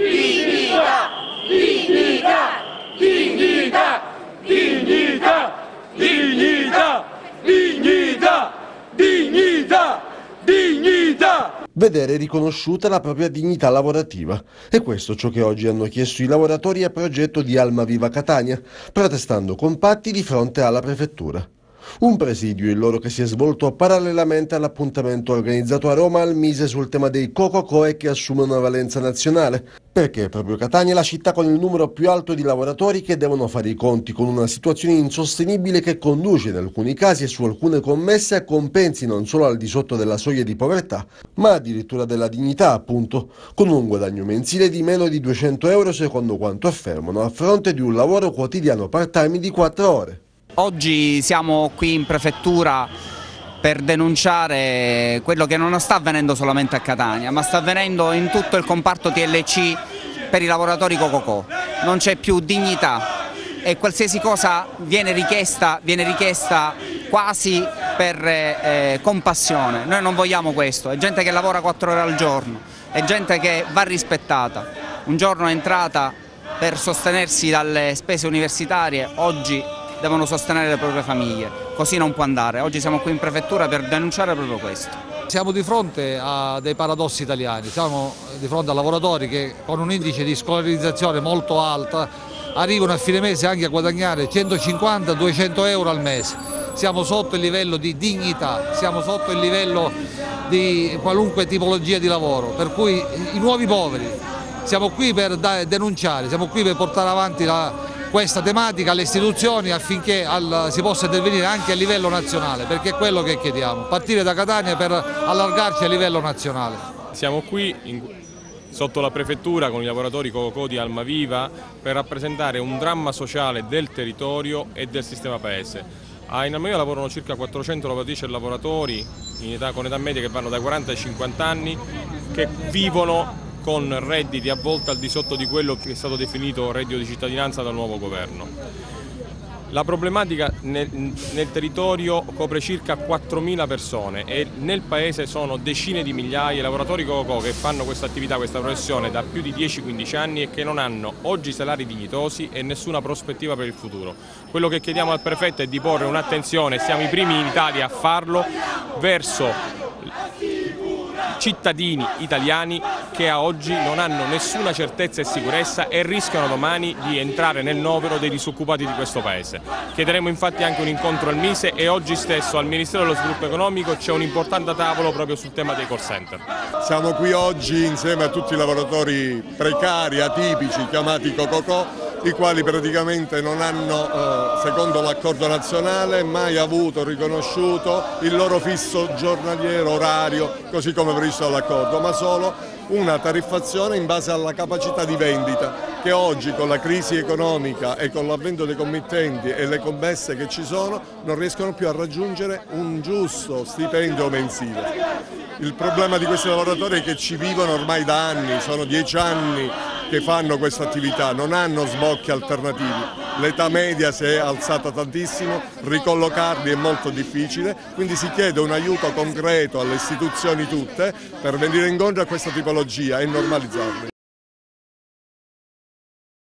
dignità, dignità, dignità, dignità, dignità, dignità, dignità, dignità. Vedere riconosciuta la propria dignità lavorativa. È questo ciò che oggi hanno chiesto i lavoratori a progetto di Alma Viva Catania, protestando compatti di fronte alla prefettura. Un presidio il loro che si è svolto parallelamente all'appuntamento organizzato a Roma al Mise sul tema dei Cococoe che assume una valenza nazionale, perché proprio Catania è la città con il numero più alto di lavoratori che devono fare i conti con una situazione insostenibile che conduce in alcuni casi e su alcune commesse a compensi non solo al di sotto della soglia di povertà, ma addirittura della dignità appunto, con un guadagno mensile di meno di 200 euro secondo quanto affermano, a fronte di un lavoro quotidiano part-time di 4 ore. Oggi siamo qui in prefettura per denunciare quello che non sta avvenendo solamente a Catania, ma sta avvenendo in tutto il comparto TLC per i lavoratori Cococò. Non c'è più dignità e qualsiasi cosa viene richiesta, viene richiesta quasi per eh, compassione. Noi non vogliamo questo, è gente che lavora 4 ore al giorno, è gente che va rispettata. Un giorno è entrata per sostenersi dalle spese universitarie, oggi devono sostenere le proprie famiglie, così non può andare. Oggi siamo qui in prefettura per denunciare proprio questo. Siamo di fronte a dei paradossi italiani, siamo di fronte a lavoratori che con un indice di scolarizzazione molto alto arrivano a fine mese anche a guadagnare 150-200 euro al mese. Siamo sotto il livello di dignità, siamo sotto il livello di qualunque tipologia di lavoro, per cui i nuovi poveri siamo qui per denunciare, siamo qui per portare avanti la, questa tematica alle istituzioni affinché al, si possa intervenire anche a livello nazionale, perché è quello che chiediamo, partire da Catania per allargarci a livello nazionale. Siamo qui in, sotto la prefettura con i lavoratori Cococò di Almaviva per rappresentare un dramma sociale del territorio e del sistema paese. In Almaviva lavorano circa 400 lavoratrici e lavoratori età, con età media che vanno dai 40 ai 50 anni che vivono con redditi a volte al di sotto di quello che è stato definito reddito di cittadinanza dal nuovo governo. La problematica nel, nel territorio copre circa 4.000 persone e nel paese sono decine di migliaia di lavoratori Coco che fanno questa attività, questa professione da più di 10-15 anni e che non hanno oggi salari dignitosi e nessuna prospettiva per il futuro. Quello che chiediamo al prefetto è di porre un'attenzione, siamo i primi in Italia a farlo, verso cittadini italiani che a oggi non hanno nessuna certezza e sicurezza e rischiano domani di entrare nel novero dei disoccupati di questo Paese. Chiederemo infatti anche un incontro al Mise e oggi stesso al Ministero dello Sviluppo Economico c'è un importante tavolo proprio sul tema dei call center. Siamo qui oggi insieme a tutti i lavoratori precari, atipici, chiamati Cococò, i quali praticamente non hanno, eh, secondo l'accordo nazionale, mai avuto riconosciuto il loro fisso giornaliero orario, così come previsto dall'accordo, ma solo una tariffazione in base alla capacità di vendita che oggi con la crisi economica e con l'avvento dei committenti e le commesse che ci sono non riescono più a raggiungere un giusto stipendio mensile. Il problema di questi lavoratori è che ci vivono ormai da anni, sono dieci anni che fanno questa attività, non hanno sbocchi alternativi. L'età media si è alzata tantissimo, ricollocarli è molto difficile, quindi si chiede un aiuto concreto alle istituzioni tutte per venire incontro a questa tipologia e normalizzarli.